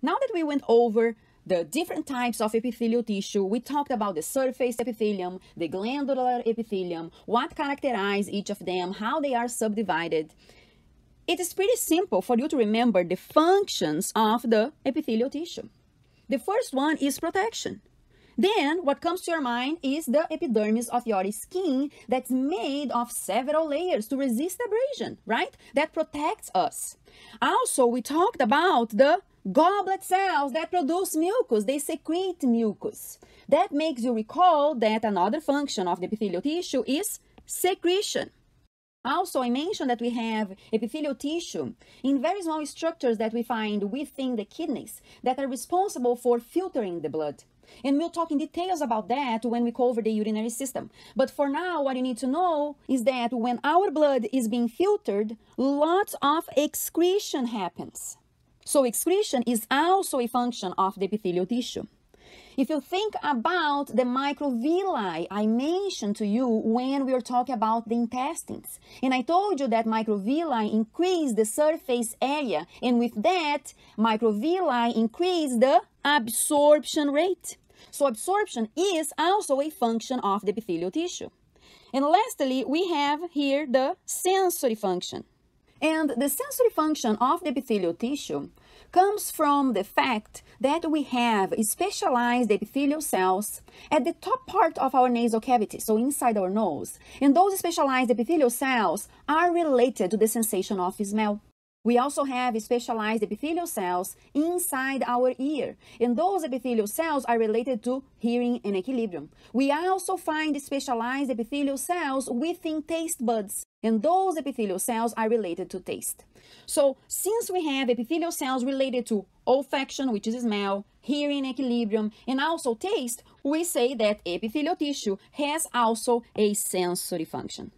Now that we went over the different types of epithelial tissue, we talked about the surface epithelium, the glandular epithelium, what characterize each of them, how they are subdivided. It is pretty simple for you to remember the functions of the epithelial tissue. The first one is protection. Then, what comes to your mind is the epidermis of your skin that's made of several layers to resist abrasion, right? That protects us. Also, we talked about the goblet cells that produce mucus. They secrete mucus. That makes you recall that another function of the epithelial tissue is secretion. Also, I mentioned that we have epithelial tissue in very small structures that we find within the kidneys that are responsible for filtering the blood. And we'll talk in details about that when we cover the urinary system. But for now, what you need to know is that when our blood is being filtered, lots of excretion happens. So excretion is also a function of the epithelial tissue. If you think about the microvilli I mentioned to you when we were talking about the intestines, and I told you that microvilli increase the surface area, and with that, microvilli increase the absorption rate. So absorption is also a function of the epithelial tissue. And lastly, we have here the sensory function. And the sensory function of the epithelial tissue comes from the fact that we have specialized epithelial cells at the top part of our nasal cavity, so inside our nose. And those specialized epithelial cells are related to the sensation of smell. We also have specialized epithelial cells inside our ear, and those epithelial cells are related to hearing and equilibrium. We also find specialized epithelial cells within taste buds, and those epithelial cells are related to taste. So, since we have epithelial cells related to olfaction, which is smell, hearing, equilibrium, and also taste, we say that epithelial tissue has also a sensory function.